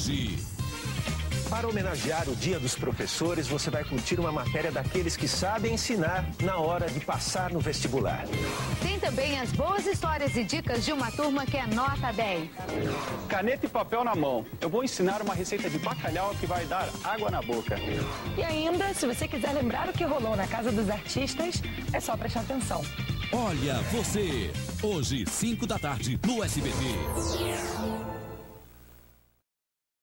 hoje. Para homenagear o Dia dos Professores, você vai curtir uma matéria daqueles que sabem ensinar na hora de passar no vestibular. Tem também as boas histórias e dicas de uma turma que é nota 10. Caneta e papel na mão. Eu vou ensinar uma receita de bacalhau que vai dar água na boca. E ainda, se você quiser lembrar o que rolou na Casa dos Artistas, é só prestar atenção. Olha você, hoje, 5 da tarde, no SBT.